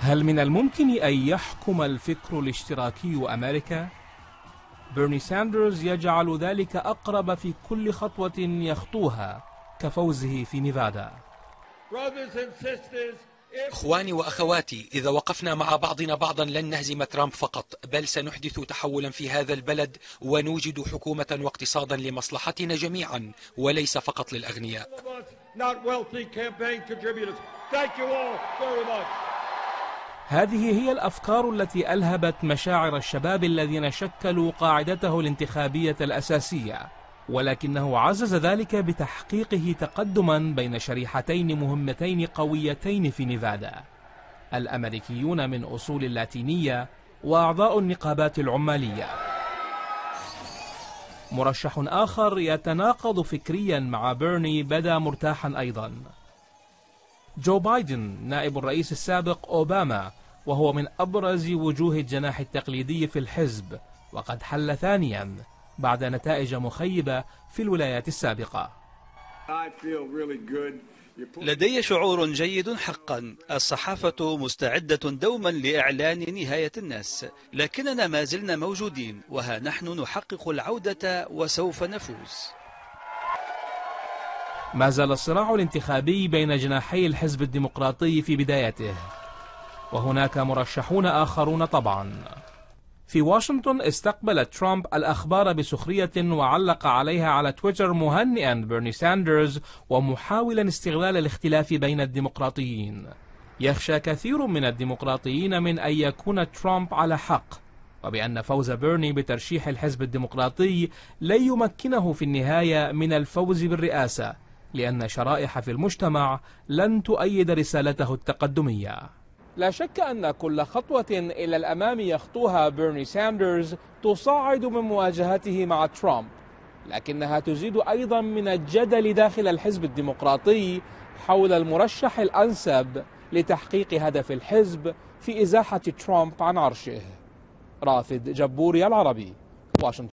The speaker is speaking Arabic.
هل من الممكن أن يحكم الفكر الاشتراكي أمريكا؟ بيرني ساندرز يجعل ذلك أقرب في كل خطوة يخطوها كفوزه في نيفادا. إخواني وأخواتي إذا وقفنا مع بعضنا بعضا لن نهزم ترامب فقط بل سنحدث تحولا في هذا البلد ونوجد حكومة واقتصادا لمصلحتنا جميعا وليس فقط للأغنياء. هذه هي الأفكار التي ألهبت مشاعر الشباب الذين شكلوا قاعدته الانتخابية الأساسية ولكنه عزز ذلك بتحقيقه تقدما بين شريحتين مهمتين قويتين في نيفادا الأمريكيون من أصول اللاتينية وأعضاء النقابات العمالية. مرشح آخر يتناقض فكريا مع بيرني بدا مرتاحا أيضا. جو بايدن نائب الرئيس السابق أوباما وهو من أبرز وجوه الجناح التقليدي في الحزب وقد حل ثانيا بعد نتائج مخيبة في الولايات السابقة. لدي شعور جيد حقا. الصحافة مستعدة دوما لإعلان نهاية الناس لكننا ما زلنا موجودين وها نحن نحقق العودة وسوف نفوز. ما زال الصراع الانتخابي بين جناحي الحزب الديمقراطي في بدايته. وهناك مرشحون آخرون طبعا. في واشنطن استقبل ترامب الأخبار بسخرية وعلق عليها على تويتر مهنئا بيرني ساندرز ومحاولا استغلال الاختلاف بين الديمقراطيين. يخشى كثير من الديمقراطيين من أن يكون ترامب على حق وبأن فوز بيرني بترشيح الحزب الديمقراطي لن يمكنه في النهاية من الفوز بالرئاسة لأن شرائح في المجتمع لن تؤيد رسالته التقدمية. لا شك أن كل خطوة إلى الأمام يخطوها بيرني ساندرز تصعد من مواجهته مع ترامب لكنها تزيد أيضا من الجدل داخل الحزب الديمقراطي حول المرشح الأنسب لتحقيق هدف الحزب في إزاحة ترامب عن عرشه. رافد جبوري العربي واشنطن